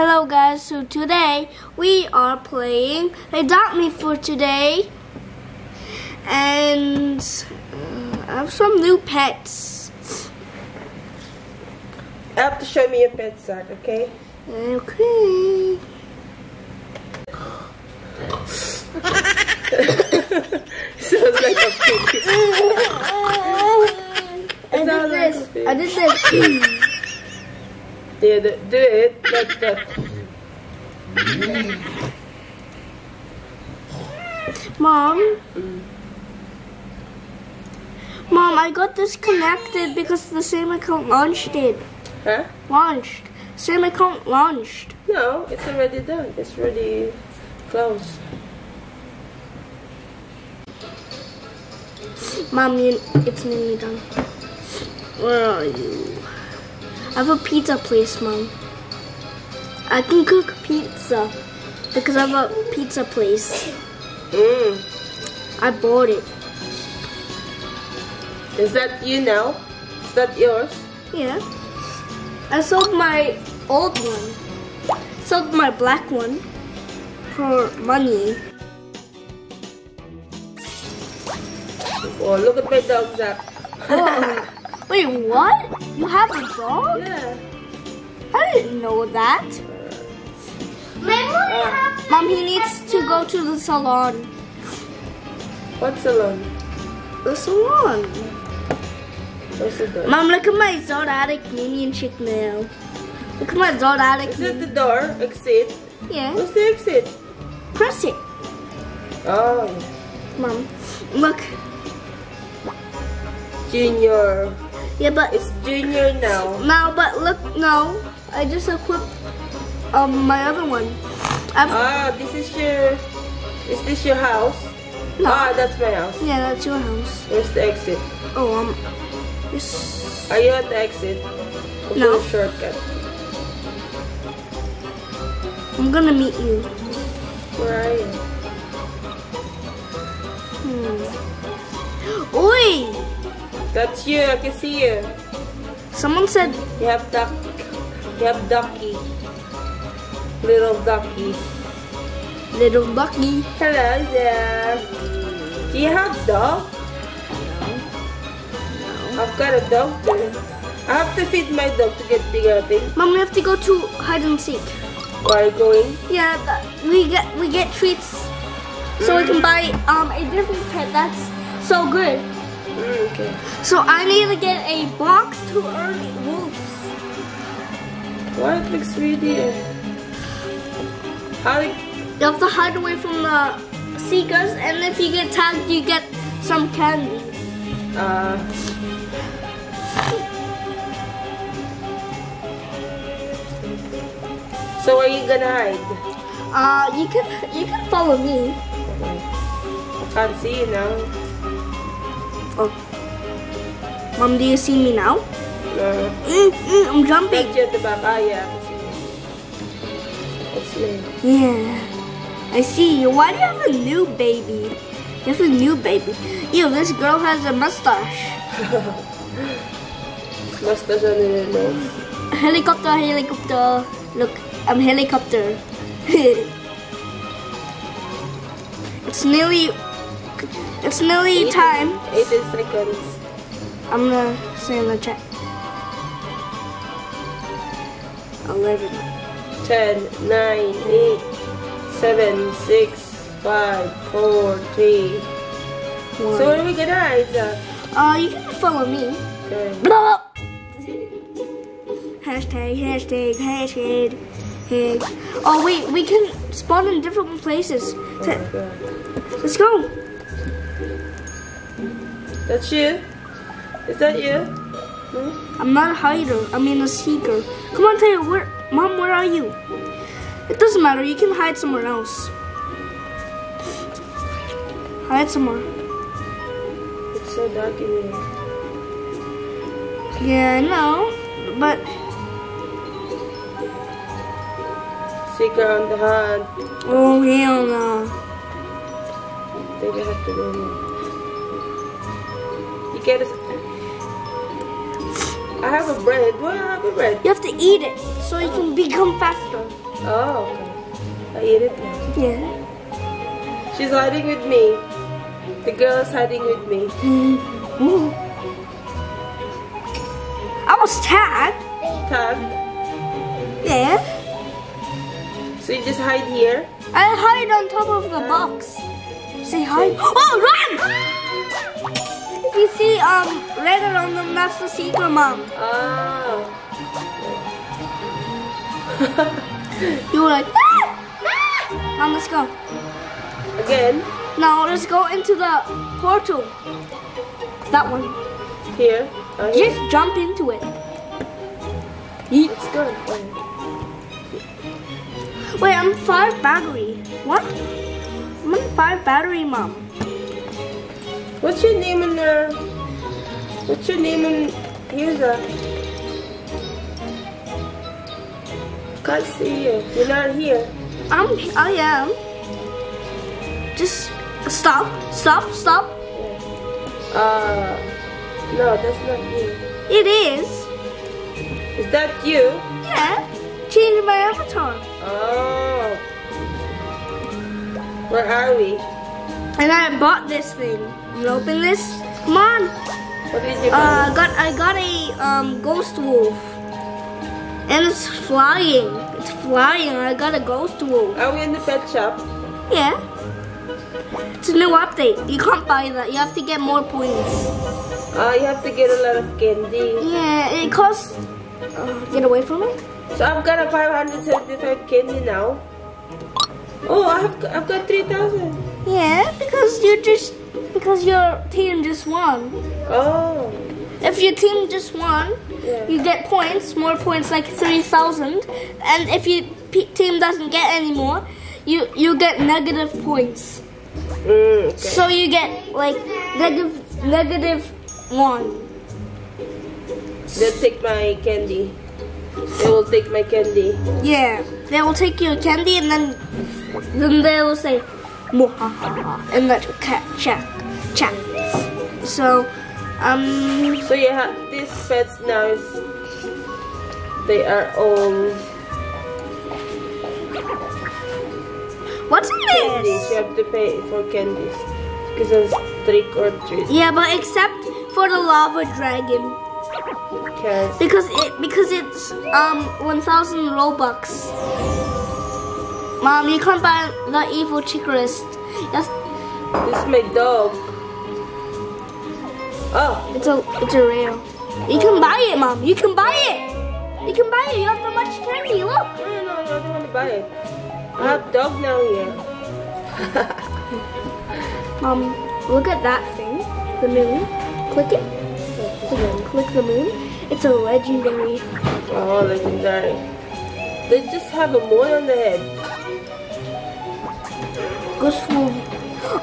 Hello guys, so today we are playing Adopt Me for today. And uh, I have some new pets. You have to show me your pet sack, okay? Okay. Sounds like a pig. I did like this. a pig. I did this. the- do it like that. Mom. Mom, I got disconnected because the same account launched it. Huh? Launched. Same account launched. No, it's already done. It's already closed. Mom, you, it's nearly done. Where are you? I have a pizza place, Mom. I can cook pizza because I have a pizza place. Mm. I bought it. Is that you now? Is that yours? Yeah. I sold my old one. Sold my black one for money. Oh, look at my dog, Zach. Oh. Wait, what? You have a dog? yeah. I didn't know that. Ah, Mom, he needs to go to the salon. what salon? The salon. Where's the door? Mom, look at my Zodiac minion chick now. Look at my Zodiac Is that the door? Exit? Yeah, Where's the exit? press it. Oh, Mom, look. Junior. Yeah, but It's Junior now. now, but look, no. I just equipped um my other one. I've, Ah, this is your. Is this your house? no. Ah, that's my house. yeah, that's your house. Where's the exit? Oh, um, this. Are you at the exit? Or No. shortcut. I'm gonna meet you. Where are you? Hmm. Oi! That's you. I can see you. Someone said You have duck. You have ducky. Little ducky. little Bucky. Hello there. Do you have dog? No. I've got a dog too. I have to feed my dog to get bigger, I think. Mom, we have to go to hide and seek. Where are you going? Yeah, we get we get treats, so we can buy um a different pet that's so good. Okay. So I need to get a box to earn wolves. What looks really. How? You have to hide away from the seekers, and if you get tagged, you get some candy. Uh, so where are you gonna hide? Uh, you can you can follow me. I can't see you now. Oh, Mom, do you see me now? No. Mm, mm, I'm jumping. That's you at the back. Ah, yeah, I see you. Me. Yeah, I see you. Why do you have a new baby? You have a new baby. Ew, this girl has a mustache. Mustache on your nose. Helicopter, helicopter. Look, I'm helicopter. it's nearly, it's nearly time. 18 seconds. I'm gonna say in the chat. 11. 10, 9, 8, 7, 6, 5, 4, 3. So One. where are we gonna hide? uh? Uh, you can follow me. Okay. Blah. Hashtag, hashtag, hashtag, hashtag. Oh wait, we can spawn in different places. Oh. Let's go. That's you? Is that you? Hmm? I'm not a hider. I mean a seeker. Come on, Tayah. Where, Mom? Where are you? It doesn't matter. You can hide somewhere else. Hide somewhere. It's so dark in here. Yeah, I know, but Seeker on the hunt. oh hell no. think I have to go now. You get us. I have a bread. Do I have a bread? You have to eat it so you can become faster. Oh, okay. I eat it now. Yeah. She's hiding with me. The girl is hiding with me. I was tagged. Tag. Yeah. So you just hide here. I hide on top of the box. Say hi. Oh, run! You see um red on them, that's the secret, mom. Oh. You were like, ah! Ah! Mom, let's go. Again. Now let's go into the portal. That one. Here. Oh, here. Just jump into it. It's good. Wait, I'm five battery. What? I'm on five battery, mom. What's your name in there? What's your name in user? Can't see you. You're not here. I'm. I am. Just stop, stop, stop. Uh, no, that's not you. It is. Is that you? Yeah. Change my avatar. Oh. Where are we? And I bought this thing. You open this? Come on. What did you Uh, got I got a um ghost wolf. And it's flying. It's flying. I got a ghost wolf. Are we in the pet shop? Yeah. It's a new update. You can't buy that. You have to get more points. Uh, you have to get a lot of candy. Yeah, it costs. Uh, get away from me. So I've got a 575 candy now. Oh, I've got, I've got 3,000. Yeah, because you just because your team just won. Oh, If your team just won, yeah. you get points, more points like 3,000. And if your p- team doesn't get any more, you, you get negative points. Mm, okay. So you get like negative, negative one. They'll take my candy. They will take my candy. Yeah, they will take your candy and then then they will say and let cat chat chat. So, um, So you have these pets now is they are all what's candies. You have to pay for candies because it's trick or treat. Yeah, but except for the lava dragon Because because it because it's um 1,000 robux. Mom, you can't buy the evil chickerist. Yes, this is my dog. Oh, it's a it's a rare. You can buy it, mom. You can buy it. You can buy it. You have so much candy. Look. no, no, no, I don't want to buy it. I have dog now here. Mom, look at that thing. The moon. Click it. Click, click the moon. It's a legendary. oh, legendary. They just have a moon on the head. Ghost wolf.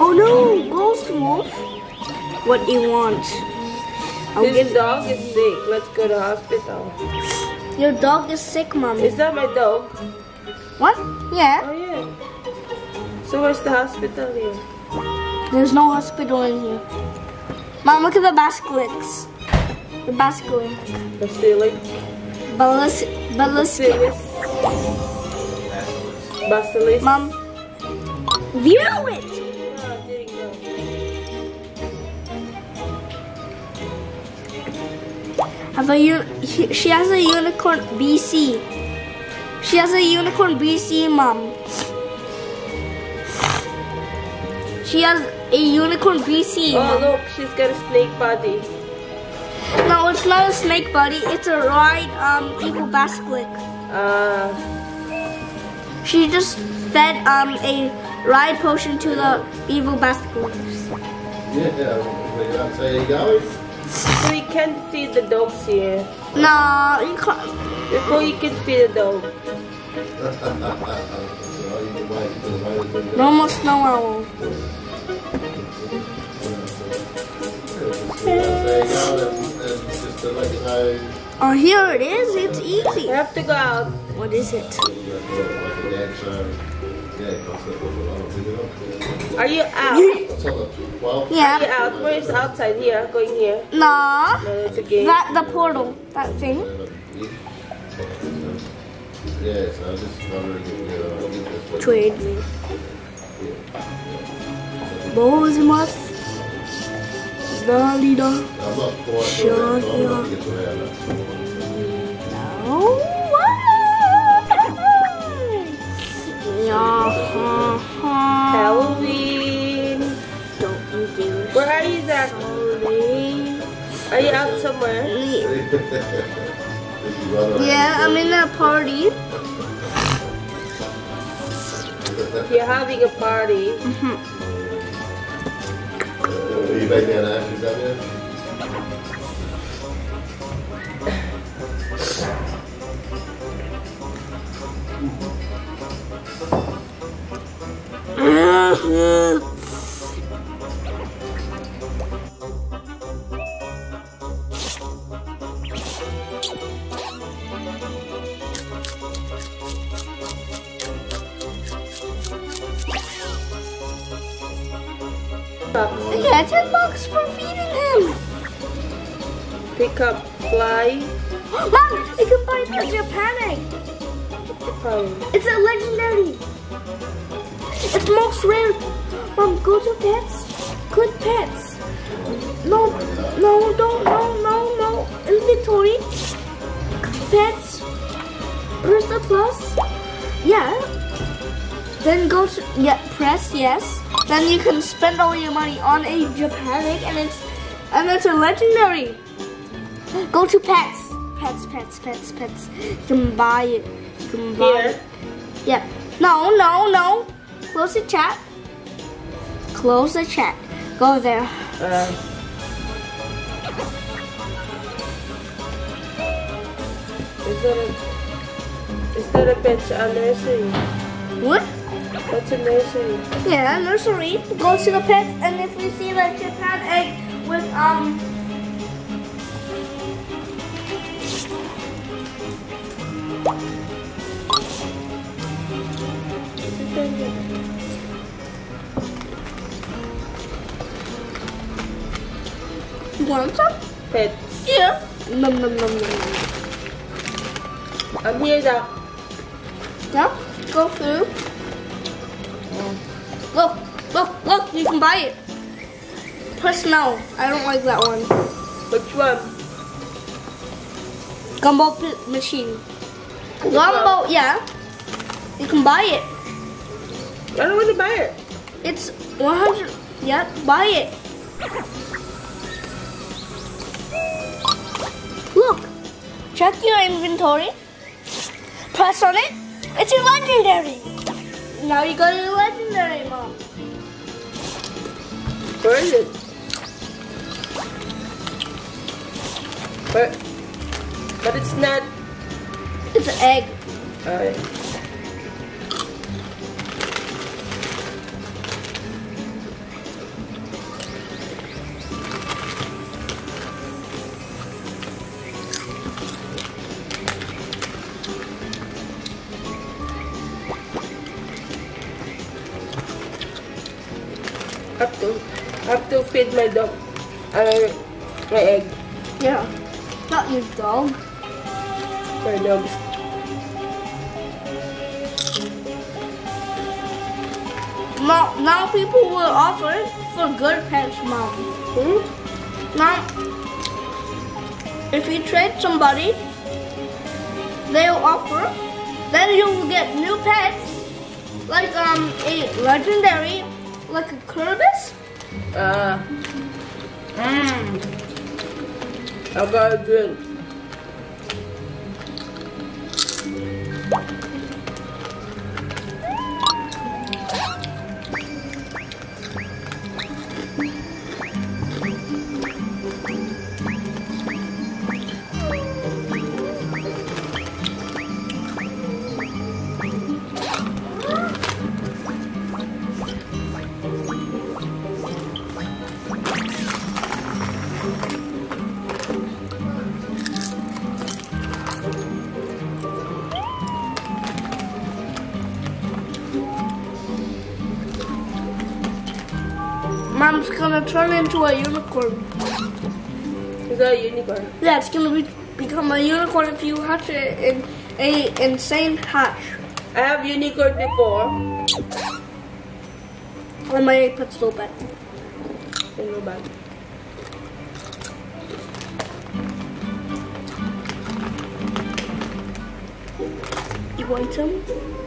Oh no, ghost wolf. What do you want? I'll This dog is sick. Let's go to hospital. Your dog is sick, mom. Is that my dog? What? Yeah. Oh yeah. So where's the hospital here? There's no hospital in here. Mom, look at the basilics. The basilic. Basilic. Basilic. Basilis. Basilisk. Mom, view it. Have a she has a unicorn BC. She has a unicorn BC, mom. She has a unicorn BC. Oh Mom. look, she's got a snake body. No, it's not a snake body. It's a ride um evil basilic. Ah, She just fed um a ride potion to the evil basilics. Yeah, well, you don't say you go. so you can't feed the dogs here. No, you can't. Before you can feed a dog. so you can wait until the weather's No more snow owl. There you go, and, and just to let you know, Oh, here it is. It's I easy. have to go out. What is it? Are you out? What's on the 12? Are you out? Where is outside here? Going here? Nah. No, it's okay. That the portal. That thing. Yes, I was just wondering if you know, get. Trade me. Bozimas. Dalida. I'm not quite Halloween. Don't you dare. Where are you, Zach? Sorry. Are you out somewhere? This is rather- Yeah, I'm in a party. You're having a party. Mm-hmm. Are you Yeah, 10 bucks for feeding him. Pick up fly. Mom, you can buy Japan egg. Um, It's a legendary. It's most rare. Mom, go to pets. Click pets. No, no, don't, no, no, no. Inventory. Pets. Press the plus. Yeah. Then go to, yeah, press yes. Then you can spend all your money on a Japan egg and it's, and it's a legendary. Go to pets. Pets, pets, pets, pets. You can buy it. You can buy Here. it. Yeah. No, no, no. Close the chat. Close the chat. Go there. uh, is that a is that a pet a nursery? What? What's a nursery? Yeah, nursery. Go to the pet, and if you see the Japan egg with um. You want some? Pet. Yeah. Num num num num. I'm here, Zach. Yeah. Go through. Look, look, look. You can buy it. Press no. I don't like that one. Which one? Gumball machine. Gumball, yeah. You can buy it. I don't want to buy it. It's 100. Yeah, buy it. Check your inventory. Press on it. It's a legendary. Now you got a legendary, mom. Where is it? But but it's not. It's an egg. Alright. Have to have to feed my dog. Uh, my egg. Yeah. Not your dog. My dog. Now, now people will offer it for good pets, mom. Hmm? Now, if you trade somebody, they'll offer, then you will get new pets, like um a legendary, like a Kirby's. Uh. Mmm. I got a drink. Mom's gonna turn into a unicorn. Is that a unicorn? Yeah, it's gonna be, become a unicorn if you hatch it in a insane hatch. I have unicorn before. On my put slow bet. Ano ba? You want some?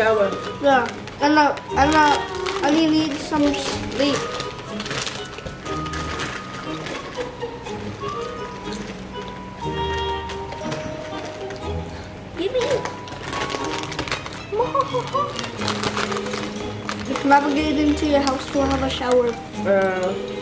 Shower. Yeah. And uh, and I need some sleep. Give me. Just navigate into your house to have a shower. Uh,